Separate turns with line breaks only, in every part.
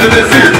to this here.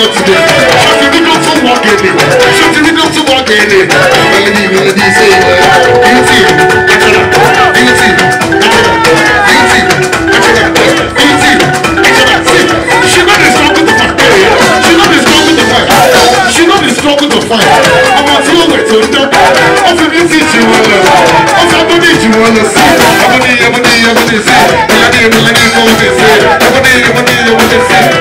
yọ tìde to ti rí lọ́tún wọ́n gèlè ṣé ti rí lọ́tún wọ́n gèlè mẹlẹ́bí mẹlẹ́bí ṣe bíntì kàtàrà bíntì kàtàrà bíntì kàtàrà bíntì kàtàrà sí she not dey struggle to fight she not dey struggle to fight she not dey struggle to fight ọmọ tí ó wẹ̀ tó ń dọ́kọ̀ ó fi bíntì jù wọn lọ I'm fi abúlé jù wọn lọ sí abúlé abúlé abúlé sí mẹlẹ́bí mẹlẹ́bí mọ́ I'm lè ṣe abúlé abúlé abúlé sí.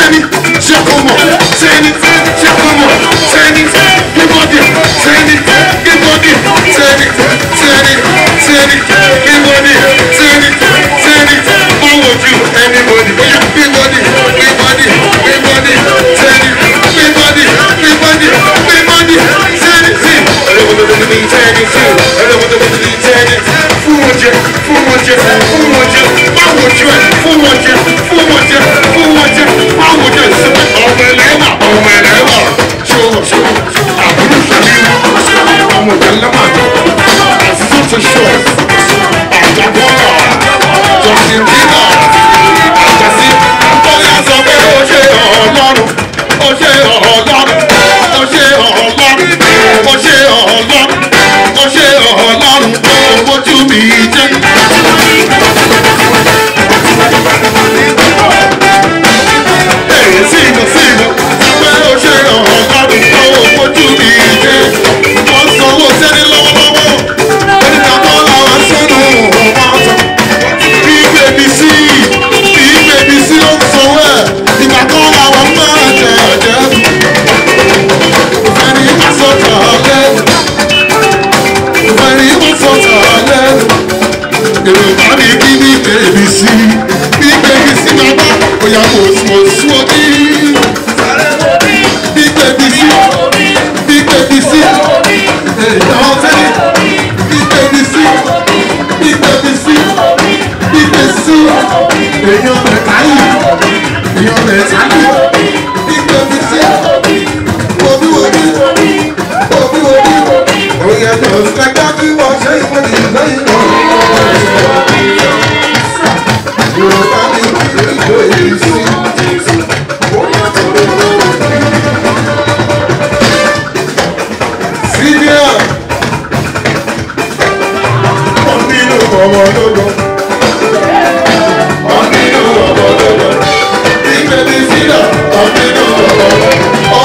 sẹ́ni ṣe kò mọ̀ sẹ́ni ṣe kò mọ̀ sẹ́ni kíbọ̀dì sẹ́ni kíbọ̀dì sẹ́ni sẹ́ni sẹ́ni kíbọ̀dì sẹ́ni sẹ́ni báwo ju ẹnibọ̀dì bóyá kíbọ̀dì kíbọ̀dì kíbọ̀dì sẹ́ni kíbọ̀dì kíbọ̀dì kíbọ̀dì sẹ́ni sí ẹ̀rọ̀mọ̀tòmọ̀tò ní sẹ́ni sí ẹ̀rọ̀mọ̀tòmọ̀tò ní sẹ́ni fún wọn jẹ fún wọn jẹ fún wọn jẹ báwo ju ẹ fún wọn jẹ fún wọn jẹ. Pacific, Oregon, and ní kí ní bèbí sí ní bèbí sí bàbá bóyá mo sì. kàkà kí wọ́n ṣe ìpínlẹ̀ ìlú ìlú. Yorùbá ni ìlú èyí sí. Síbíà.